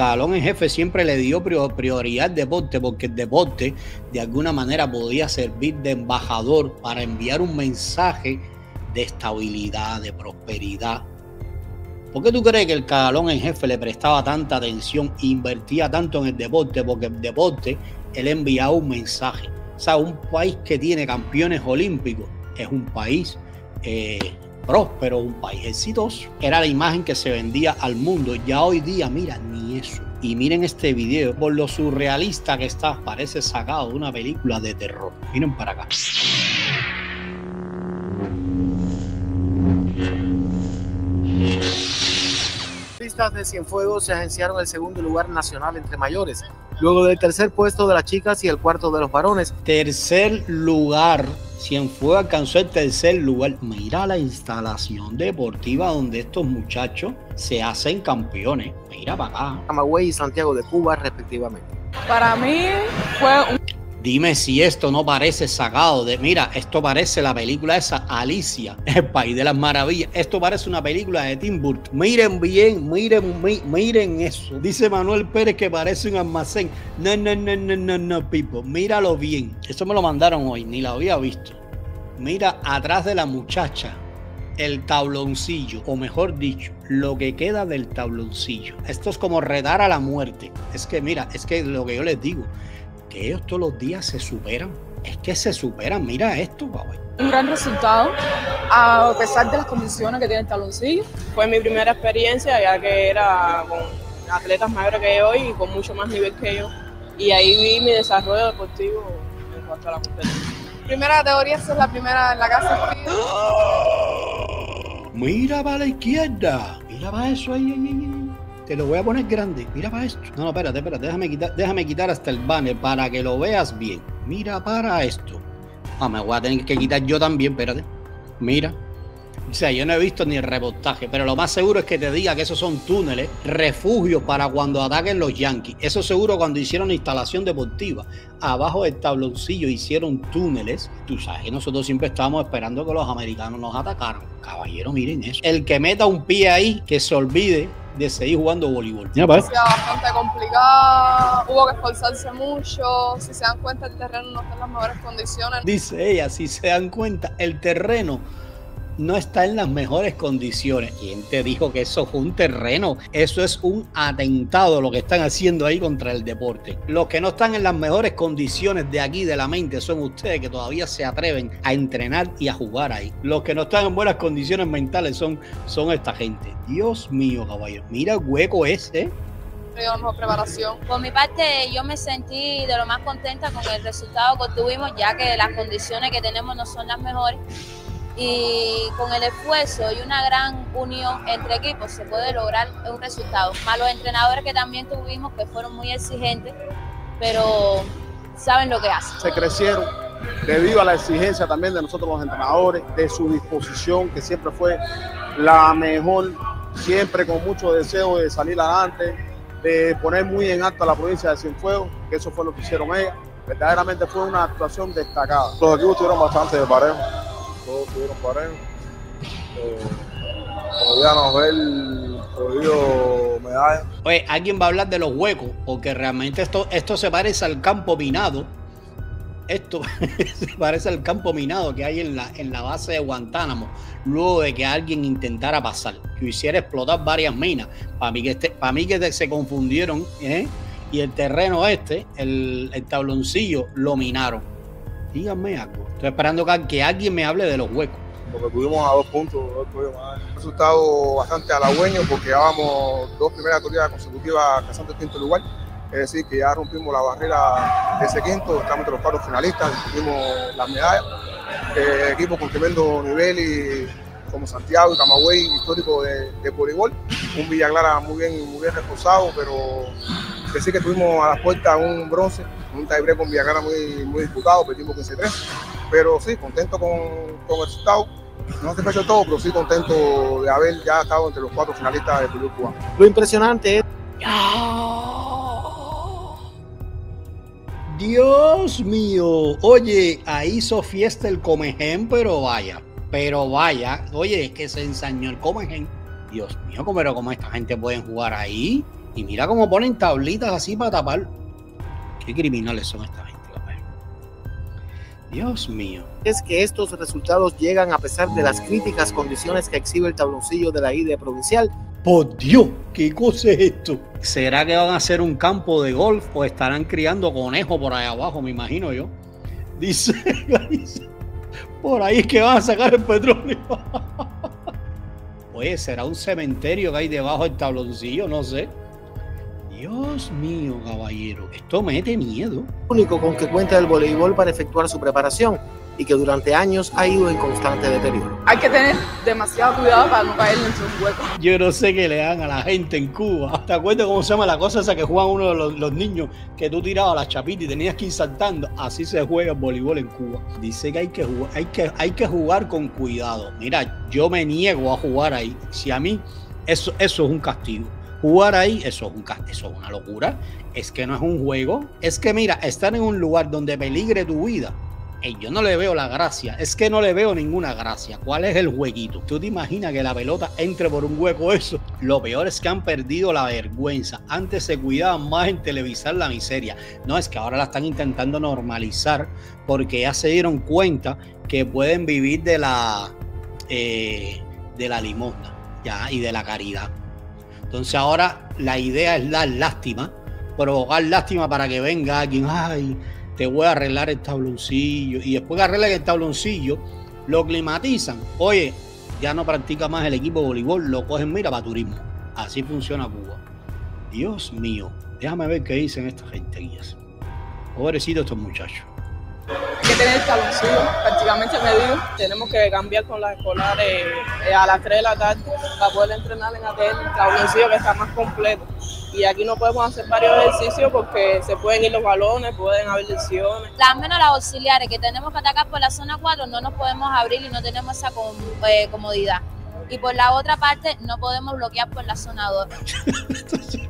Calón en jefe siempre le dio prioridad al deporte porque el deporte de alguna manera podía servir de embajador para enviar un mensaje de estabilidad, de prosperidad. ¿Por qué tú crees que el Calón en jefe le prestaba tanta atención invertía tanto en el deporte? Porque el deporte, él enviaba un mensaje. O sea, un país que tiene campeones olímpicos es un país eh, próspero, un país exitoso. Era la imagen que se vendía al mundo. Ya hoy día, mira, ni eso. Y miren este video, por lo surrealista que está, parece sacado de una película de terror. Miren para acá. de Cienfuegos se agenciaron el segundo lugar nacional entre mayores, luego del tercer puesto de las chicas y el cuarto de los varones. Tercer lugar Cienfuegos alcanzó el tercer lugar. Mira la instalación deportiva donde estos muchachos se hacen campeones. Mira para acá. Camagüey y Santiago de Cuba, respectivamente. Para mí fue un Dime si esto no parece sacado de. Mira, esto parece la película esa, Alicia, el país de las maravillas. Esto parece una película de Tim Burton. Miren bien, miren, miren eso. Dice Manuel Pérez que parece un almacén. No, no, no, no, no, no, people. Míralo bien. Esto me lo mandaron hoy, ni lo había visto. Mira atrás de la muchacha el tabloncillo, o mejor dicho, lo que queda del tabloncillo. Esto es como redar a la muerte. Es que mira, es que lo que yo les digo que ellos todos los días se superan. Es que se superan, mira esto, Un gran resultado, a pesar de las condiciones que tiene el taloncillo. Fue mi primera experiencia, ya que era con atletas mayores que yo y con mucho más nivel que yo. Y ahí vi mi desarrollo deportivo en cuanto a la competencia. Primera categoría, esa es la primera en la casa. Mira para la izquierda, mira para eso ahí, ahí, ahí. Te lo voy a poner grande. Mira para esto. No, no, espérate, espérate. Déjame quitar, déjame quitar hasta el banner para que lo veas bien. Mira para esto. Ah, me voy a tener que quitar yo también, espérate. Mira. O sea, yo no he visto ni el reportaje, pero lo más seguro es que te diga que esos son túneles, refugios para cuando ataquen los Yankees. Eso seguro cuando hicieron instalación deportiva. Abajo del tabloncillo hicieron túneles. Tú sabes que nosotros siempre estábamos esperando que los americanos nos atacaran. Caballero, miren eso. El que meta un pie ahí, que se olvide de seguir jugando voleibol. Ya, bastante complicado, hubo que esforzarse mucho, si se dan cuenta el terreno no está en las mejores condiciones. Dice ella, si se dan cuenta, el terreno no está en las mejores condiciones. ¿Quién te dijo que eso fue un terreno? Eso es un atentado lo que están haciendo ahí contra el deporte. Los que no están en las mejores condiciones de aquí, de la mente, son ustedes que todavía se atreven a entrenar y a jugar ahí. Los que no están en buenas condiciones mentales son, son esta gente. Dios mío, caballero. Mira el hueco ese. Mejor preparación. Por mi parte, yo me sentí de lo más contenta con el resultado que tuvimos, ya que las condiciones que tenemos no son las mejores y con el esfuerzo y una gran unión entre equipos se puede lograr un resultado. Más los entrenadores que también tuvimos, que fueron muy exigentes, pero saben lo que hacen. Se crecieron debido a la exigencia también de nosotros los entrenadores, de su disposición, que siempre fue la mejor, siempre con mucho deseo de salir adelante, de poner muy en alto a la provincia de Cienfuegos, que eso fue lo que hicieron ellas. Verdaderamente fue una actuación destacada. Los equipos tuvieron bastante de parejo todos tuvieron parejos. Eh, podíamos ver podido medallas. Oye, alguien va a hablar de los huecos, porque realmente esto, esto se parece al campo minado. Esto se parece al campo minado que hay en la, en la base de Guantánamo, luego de que alguien intentara pasar, que hiciera explotar varias minas. Para mí que, este, para mí que se confundieron, ¿eh? y el terreno este, el, el tabloncillo, lo minaron. Díganme algo. Estoy esperando que alguien me hable de los huecos. Porque tuvimos a dos puntos, un resultado bastante halagüeño porque llevamos dos primeras corridas consecutivas cazando el quinto lugar. Es decir, que ya rompimos la barrera de ese quinto, estamos entre los cuatro finalistas, tuvimos las medallas. Eh, equipos con tremendo nivel y como Santiago y Camagüey, histórico de, de voleibol. Un Villa Clara muy bien, muy bien reforzado, pero sí que tuvimos a la puerta un bronce, un tiebreak con Villa Clara muy, muy disputado, perdimos 15-3. Pero sí, contento con, con el resultado. No se fechó todo, pero sí contento de haber ya estado entre los cuatro finalistas de Perú Cubano. Lo impresionante es. Dios mío, oye, ahí hizo fiesta el Comején, pero vaya, pero vaya, oye, es que se ensañó el Comején. Dios mío, pero cómo esta gente puede jugar ahí Y mira cómo ponen tablitas así para tapar. Qué criminales son esta gente. Dios mío. Es que estos resultados llegan a pesar de las críticas condiciones que exhibe el tabloncillo de la IDE provincial. Por Dios, ¿qué cosa es esto? ¿Será que van a hacer un campo de golf o estarán criando conejos por ahí abajo, me imagino yo? Dice, por ahí es que van a sacar el petróleo. Oye, ¿será un cementerio que hay debajo del tabloncillo? No sé. Dios mío, caballero, esto mete miedo. Único con que cuenta el voleibol para efectuar su preparación y que durante años ha ido en constante deterioro. Hay que tener demasiado cuidado para no caer en un hueco. Yo no sé qué le dan a la gente en Cuba. ¿Te acuerdas cómo se llama la cosa esa que juegan uno de los, niños que tú tirabas la chapita y tenías que ir saltando? Así se juega el voleibol en Cuba. Dice que hay que jugar, hay que, hay que jugar con cuidado. Mira, yo me niego a jugar ahí. Si a mí eso, eso es un castigo jugar ahí, eso es, un, eso es una locura. Es que no es un juego. Es que mira, estar en un lugar donde peligre tu vida. Y yo no le veo la gracia, es que no le veo ninguna gracia. ¿Cuál es el jueguito? ¿Tú te imaginas que la pelota entre por un hueco eso? Lo peor es que han perdido la vergüenza. Antes se cuidaban más en televisar la miseria. No, es que ahora la están intentando normalizar porque ya se dieron cuenta que pueden vivir de la, eh, de la limosna ya, y de la caridad. Entonces ahora la idea es dar lástima, provocar lástima para que venga alguien, ay, te voy a arreglar el tabloncillo. Y después que el tabloncillo, lo climatizan. Oye, ya no practica más el equipo de voleibol, lo cogen, mira, para turismo. Así funciona Cuba. Dios mío, déjame ver qué dicen esta gente guías. Pobrecito estos muchachos. Que tener el tabloncillo prácticamente medido. Tenemos que cambiar con las escolares eh, a las 3 de la tarde para poder entrenar en aquel tabloncillo que está más completo. Y aquí no podemos hacer varios ejercicios porque se pueden ir los balones, pueden haber lesiones. Las menos las auxiliares que tenemos que atacar por la zona 4 no nos podemos abrir y no tenemos esa eh, comodidad. Y por la otra parte no podemos bloquear por la zona 2.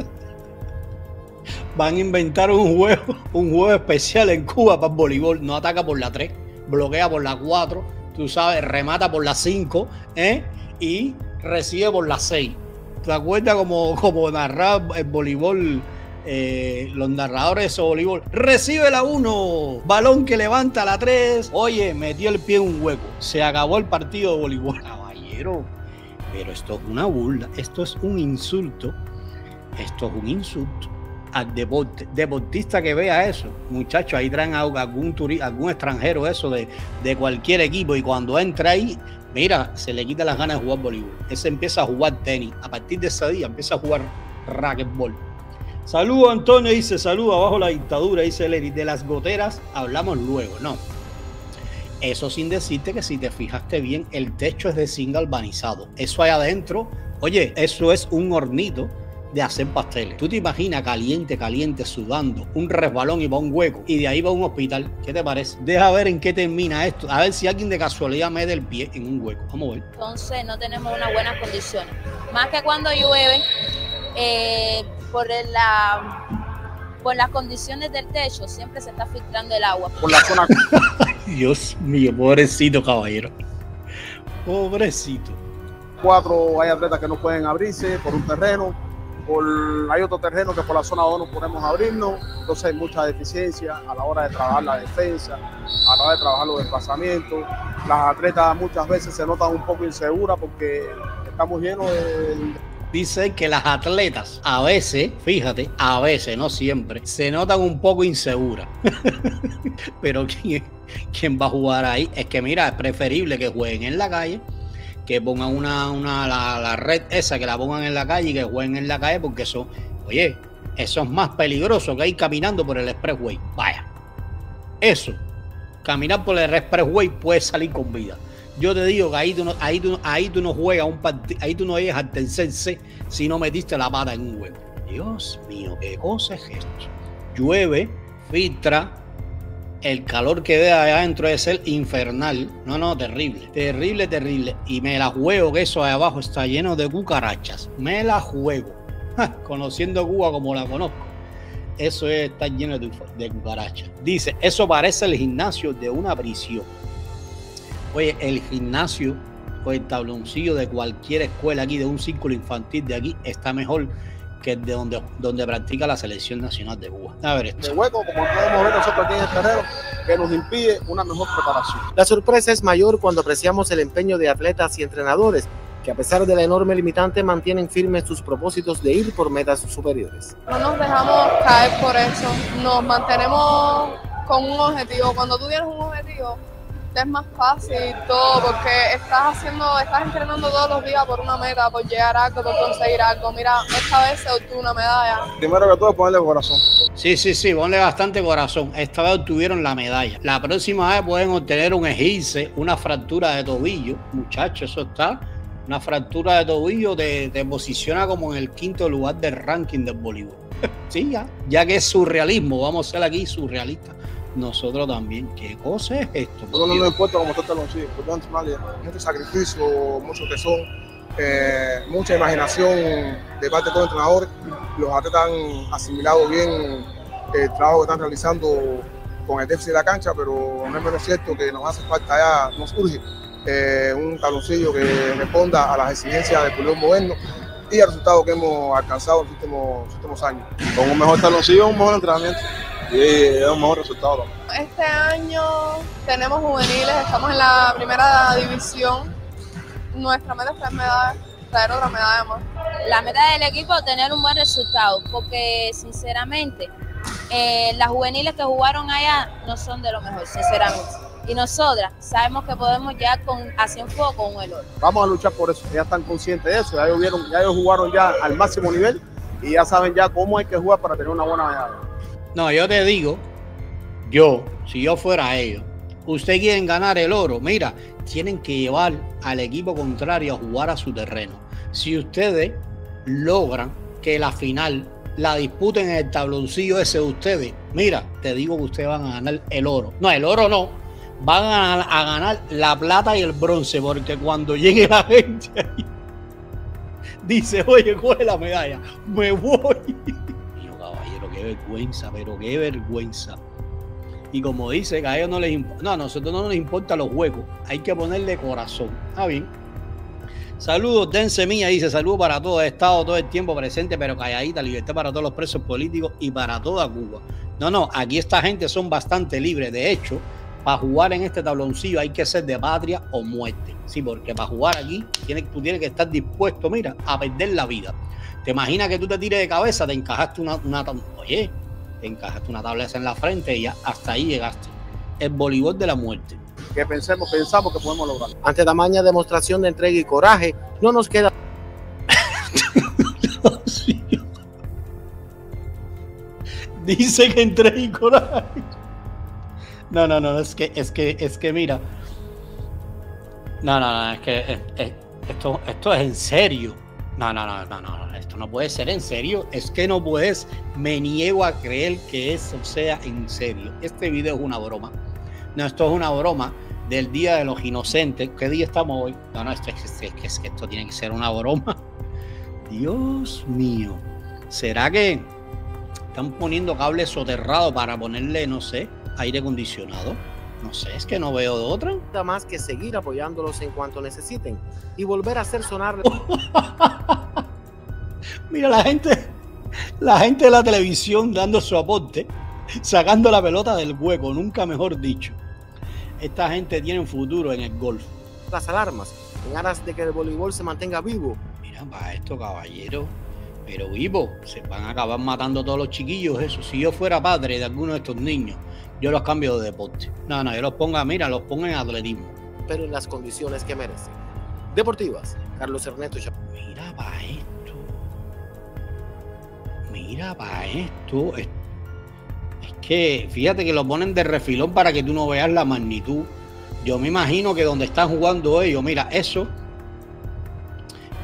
van a inventar un juego, un juego especial en Cuba para el voleibol. No ataca por la 3, bloquea por la 4, tú sabes, remata por la 5 ¿eh? y recibe por la 6. ¿Te acuerdas como, como narrar el voleibol? Eh, los narradores de voleibol. Recibe la 1, balón que levanta la 3. Oye, metió el pie en un hueco. Se acabó el partido de voleibol. Caballero, pero esto es una burla, esto es un insulto. Esto es un insulto al deportista que vea eso, muchachos, ahí traen a algún, algún extranjero eso de, de, cualquier equipo y cuando entra ahí, mira, se le quita las ganas de jugar voleibol. Ese empieza a jugar tenis. A partir de ese día empieza a jugar racquetball. Saludo Antonio, dice, saludo abajo la dictadura, dice. De las goteras hablamos luego, no. Eso sin decirte que si te fijaste bien, el techo es de zinc galvanizado. Eso ahí adentro, oye, eso es un hornito de hacer pasteles. Tú te imaginas caliente, caliente, sudando, un resbalón y va un hueco y de ahí va a un hospital. ¿Qué te parece? Deja ver en qué termina esto. A ver si alguien de casualidad mete el pie en un hueco. Vamos a ver. Entonces no tenemos unas buenas condiciones. Más que cuando llueve, eh, por la por las condiciones del techo siempre se está filtrando el agua. Por la zona. Dios mío, pobrecito caballero. Pobrecito. Cuatro hay atletas que no pueden abrirse por un terreno hay otro terreno que por la zona 2 no podemos abrirnos, entonces hay mucha deficiencia a la hora de trabajar la defensa, a la hora de trabajar los desplazamientos. Las atletas muchas veces se notan un poco inseguras porque estamos llenos de... Dice que las atletas a veces, fíjate, a veces, no siempre, se notan un poco inseguras. Pero ¿quién, ¿quién va a jugar ahí? Es que mira, es preferible que jueguen en la calle que pongan una, una la, red esa, que la pongan en la calle y que jueguen en la calle, porque eso, oye, eso es más peligroso que ir caminando por el expressway. Vaya, eso, caminar por el expressway puede salir con vida. Yo te digo que ahí tú no, ahí tú, ahí tú no juegas un partido, ahí tú no llegas al tercer si no metiste la pata en un huevo. Dios mío, qué cosa es esto. Llueve, filtra, el calor que ve adentro debe ser infernal. No, no, terrible. Terrible, terrible. Y me la juego que eso de abajo está lleno de cucarachas. Me la juego. conociendo Cuba como la conozco. Eso está lleno de, de cucarachas. Dice, eso parece el gimnasio de una prisión. Oye, el gimnasio o el tabloncillo de cualquier escuela aquí, de un círculo infantil de aquí, está mejor que es de donde, donde practica la selección nacional de Cuba. A ver esto. De hueco, como podemos ver nosotros aquí en el terreno, que nos impide una mejor preparación. La sorpresa es mayor cuando apreciamos el empeño de atletas y entrenadores que a pesar de la enorme limitante mantienen firmes sus propósitos de ir por metas superiores. No nos dejamos caer por eso, nos mantenemos con un objetivo. Cuando tú tienes un objetivo, es más fácil todo porque estás haciendo, estás entrenando todos los días por una meta, por llegar a algo, por conseguir algo. Mira, esta vez se obtuvo una medalla. Primero que todo es ponerle corazón. Sí, sí, sí, ponle bastante corazón. Esta vez obtuvieron la medalla. La próxima vez pueden obtener un esguince, una fractura de tobillo. Muchachos, eso está. Una fractura de tobillo te, te posiciona como en el quinto lugar del ranking del voleibol. sí, ya, ya que es surrealismo, vamos a ser aquí surrealistas nosotros también. ¿Qué cosa es esto? Nosotros no nos importa cómo está el taloncillo, importante mucho sacrificio, mucho tesón, eh, mucha imaginación de parte de todo el entrenador. Los atletas han asimilado bien el trabajo que están realizando con el déficit de la cancha, pero no es menos cierto que nos hace falta ya, nos urge eh, un taloncillo que responda a las exigencias del pueblo moderno y al resultado que hemos alcanzado en los últimos, los últimos años. Con un mejor taloncillo, un mejor entrenamiento y es un mejor resultado. Este año tenemos juveniles, estamos en la primera división. Nuestra meta es traer medalla, traer otra medalla más. La meta del equipo es tener un buen resultado, porque sinceramente eh, las juveniles que jugaron allá no son de lo mejor, sinceramente. Y nosotras sabemos que podemos ya con así un poco con el oro. Vamos a luchar por eso, ya están conscientes de eso, ya ellos, vieron, ya ellos jugaron ya al máximo nivel y ya saben ya cómo hay que jugar para tener una buena medalla. No, yo te digo, yo, si yo fuera ellos, usted quieren ganar el oro, mira, tienen que llevar al equipo contrario a jugar a su terreno. Si ustedes logran que la final la disputen en el tabloncillo ese de ustedes, mira, te digo que ustedes van a ganar el oro. No, el oro no. Van a, ganar la plata y el bronce, porque cuando llegue la gente ahí, dice, oye, coge la medalla, me voy. Y yo, caballero, qué vergüenza, pero qué vergüenza. Y como dice, a ellos no les importa, no, a nosotros no nos importa los huecos, hay que ponerle corazón. Está bien. Saludos, Den Semilla dice, saludos para todos, he estado todo el tiempo presente, pero calladita, libertad para todos los presos políticos y para toda Cuba. No, no, aquí esta gente son bastante libres, de hecho, para jugar en este tabloncillo hay que ser de patria o muerte. Sí, porque para jugar aquí tienes, tú tienes que estar dispuesto, mira, a perder la vida. ¿Te imaginas que tú te tires de cabeza, te encajaste una, una oye, te encajaste una tableza en la frente y ya hasta ahí llegaste. El voleibol de la muerte. Que pensemos, pensamos que podemos lograr. Ante tamaña demostración de entrega y coraje, no nos queda Dice que entrega y coraje. No, no, no, es que, es que, es que mira. No, no, no, es que es- es- esto, esto es en serio. No, no, no, no, no, no, esto no puede ser en serio. Es que no puedes, me niego a creer que eso sea en serio. Este video es una broma. No, esto es una broma del Día de los Inocentes. ¿Qué día estamos hoy? No, no, esto, es, es que- es que esto tiene que ser una broma. Dios mío. ¿Será que están poniendo cable soterrado para ponerle, no sé, aire acondicionado? No sé, es que no veo de otra. más que seguir apoyándolos en cuanto necesiten y volver a hacer sonar Mira la gente, la gente de la televisión dando su aporte, sacando la pelota del hueco, nunca mejor dicho. Esta gente tiene un futuro en el golf. las alarmas en aras de que el voleibol se mantenga vivo. Mira, para esto, caballero. Pero vivo, se van a acabar matando todos los chiquillos. Eso, si yo fuera padre de alguno de estos niños, yo los cambio de deporte. No, no, yo los ponga, mira, los pongo en atletismo. pero en las condiciones que merecen. Deportivas, Carlos Ernesto Chap- Mira para esto. Mira para esto. Es, es que fíjate que lo ponen de refilón para que tú no veas la magnitud. Yo me imagino que donde están jugando ellos, mira, eso.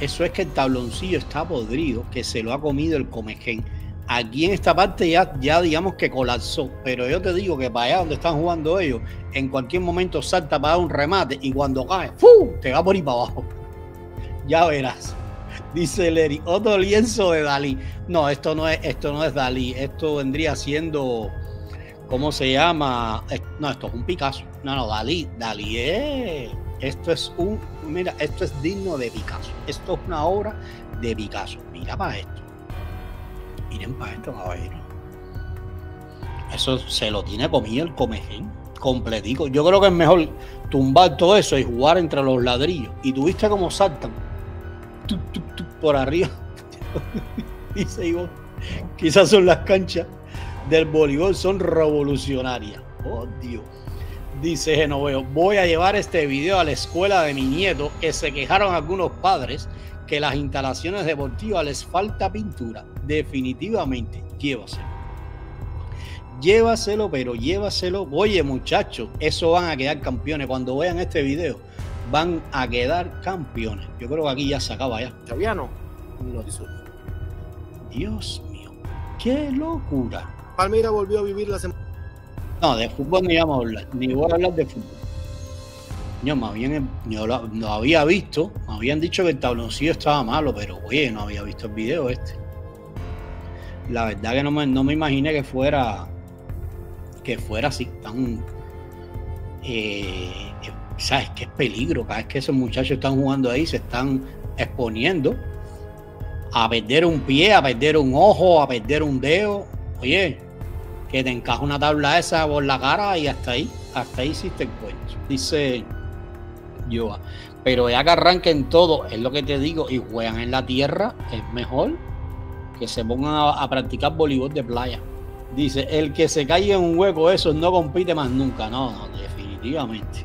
Eso es que el tabloncillo está podrido, que se lo ha comido el comején. Aquí en esta parte ya, ya digamos que colapsó, pero yo te digo que para allá donde están jugando ellos, en cualquier momento salta para dar un remate y cuando cae, ¡fu! te va por ahí para abajo. Ya verás. Dice Leri, otro lienzo de Dalí. No, esto no es, esto no es Dalí. Esto vendría siendo, ¿cómo se llama? Es- No, esto es un Picasso. No, no, Dalí. Dalí es. Esto es un. Mira, esto es digno de Picasso. Esto es una obra de Picasso. Mira para esto. Miren para esto, caballero. Eso se lo tiene comido el comején completico. Yo creo que es mejor tumbar todo eso y jugar entre los ladrillos. Y tuviste como saltan por arriba. Dice Ivonne. Quizás son las canchas del voleibol, son revolucionarias. Oh Dios. Dice Genoveo, voy a llevar este video a la escuela de mi nieto, que se quejaron algunos padres que las instalaciones deportivas les falta pintura. Definitivamente, llévaselo. Llévaselo, pero llévaselo. Oye, muchachos, eso van a quedar campeones. Cuando vean este video, van a quedar campeones. Yo creo que aquí ya se acaba ya. Chaviano, no Dios mío, qué locura. Palmira volvió a vivir la semana. No, de fútbol ni vamos a hablar, ni voy a hablar de fútbol. Yo más bien yo había visto, me habían dicho que el tabloncillo estaba malo, pero oye, no había visto el video este. La verdad que no me, no me imaginé que fuera que fuera así tan eh, sabes que es peligro cada vez que esos muchachos están jugando ahí se están exponiendo a perder un pie, a perder un ojo, a perder un dedo. Oye, que te encaja una tabla esa por la cara y hasta ahí, hasta ahí hiciste el cuento. Dice Yoa. Pero ya que arranquen todo, es lo que te digo, y juegan en la tierra, es mejor que se pongan a, practicar voleibol de playa. Dice, el que se caiga en un hueco, eso no compite más nunca. No, no, definitivamente.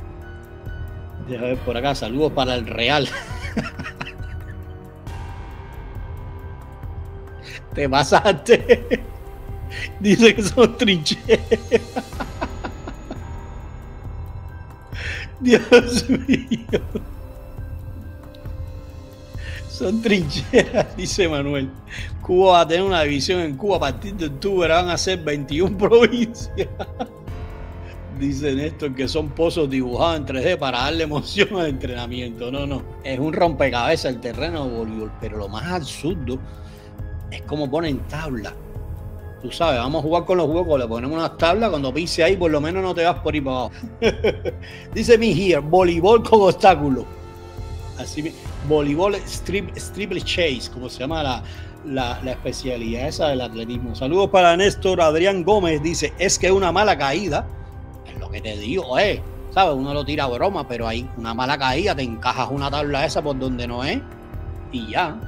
Deja ver por acá, saludos para el Real. Te pasaste. Dice que son trincheras. Dios mío. Son trincheras, dice Manuel. Cuba va a tener una división en Cuba a partir de octubre, van a ser 21 provincias. Dice Néstor que son pozos dibujados en 3D para darle emoción al entrenamiento. No, no. Es un rompecabezas el terreno de voleibol, pero lo más absurdo es como ponen tabla. Tú sabes, vamos a jugar con los huecos, le ponemos unas tablas, cuando pise ahí, por lo menos no te vas por ahí para abajo. Dice mi here, voleibol con obstáculo. Así, voleibol strip, triple chase, como se llama la, la, especialidad esa del atletismo. Saludos para Néstor Adrián Gómez, dice, es que una mala caída, es lo que te digo, eh, ¿sabes? Uno lo tira a broma, pero hay una mala caída, te encajas una tabla esa por donde no es, y ya.